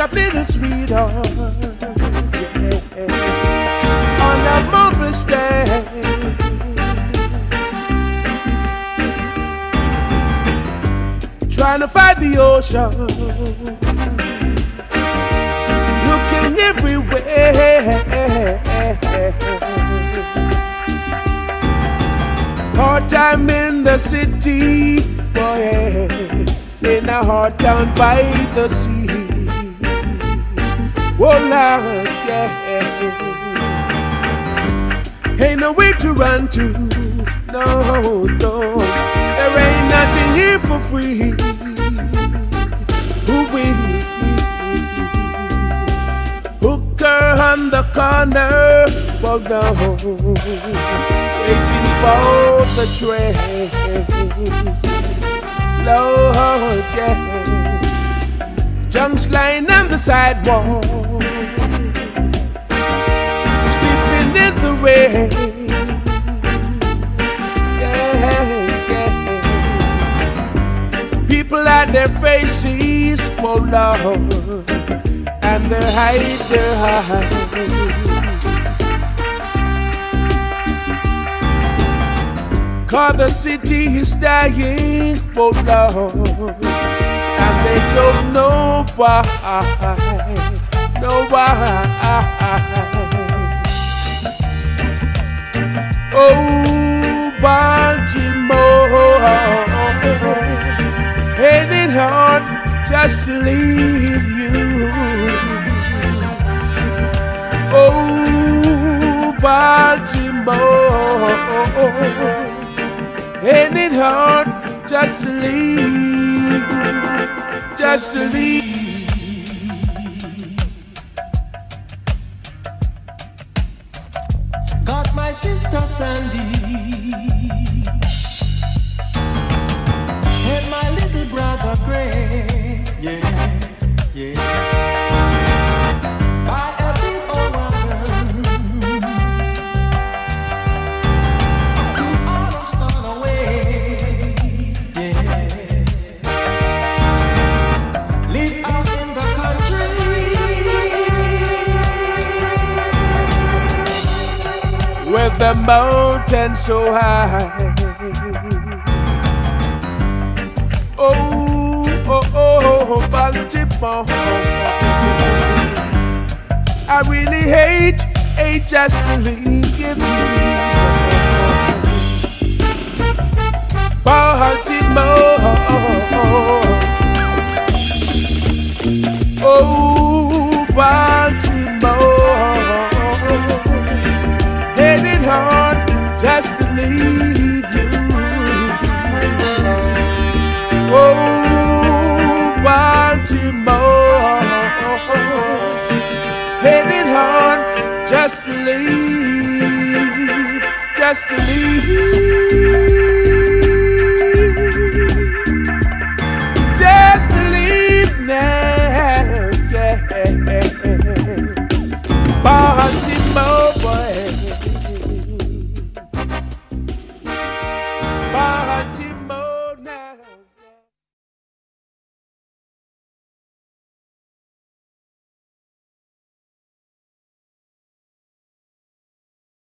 Up, little sweetheart. Yeah. On a marvelous day. Trying to fight the ocean. Looking everywhere. Hard time in the city, boy, in a hard town by the sea. Oh Lord, yeah. Ain't no way to run to, no, no. There ain't nothing here for free. Ooh, we hooker on the corner, well, no waiting for the train. Lord, yeah. Junks lying on the sidewalk, sleeping in the rain. Yeah, yeah. People at their faces, oh Lord, and they hide their eyes. Cause the city is dying, and they don't know why, know why. Oh, Baltimore, ain't it hard just to leave you? Oh, Baltimore. Ain't it hard just to leave, just to leave? Got my sister Sandy With the mountain so high. Oh, oh, oh, oh Baltimore. I really hate, hate just you. Baltimore. Leave you? Oh, hard just to leave, just to leave?